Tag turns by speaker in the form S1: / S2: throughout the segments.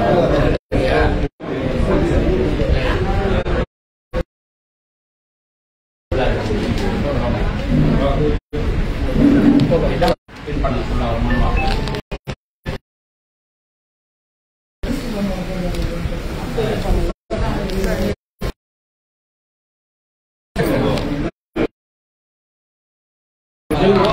S1: ஆக்சிடென்ட்டுக்கு பணம்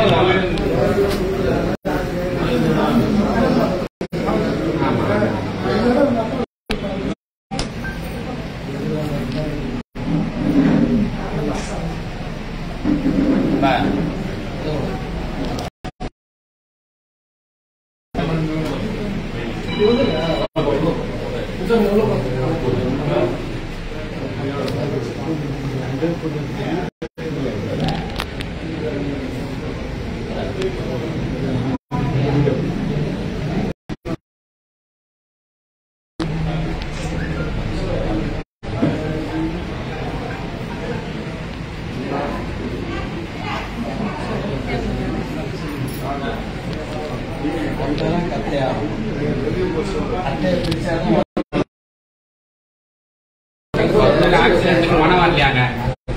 S1: Yeah.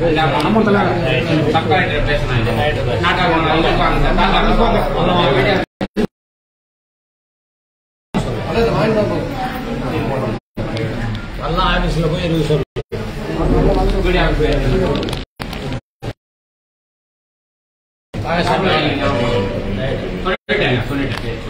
S1: இல்ல பணமும் தப்பாயிட்டு பேசினாங்க
S2: எல்லாம் ஆபீஸ்ல போய் இருக்கு சொல்லு
S1: சொல்லிட்டேன்.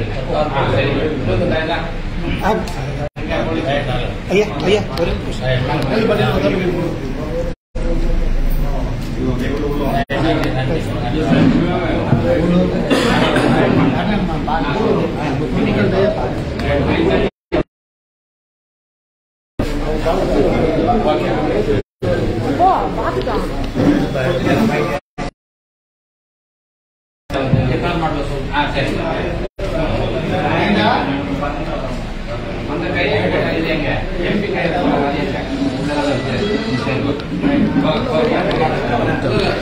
S1: अब भैया भैया ಮಾಡ್ಬೇಕು ಹಾ ಸರಿ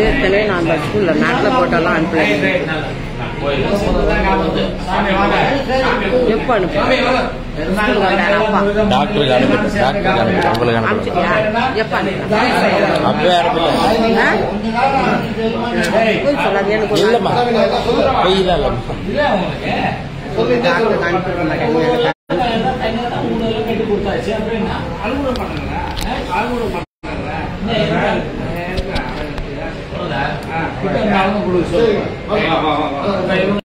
S3: ஏற்கனவே நான் அந்த ஸ்கூல்ல நாட்டில் போட்டெல்லாம் அனுப்பல. எப்போ அனுப்பு? 拿
S1: 了那不是说，好好好好。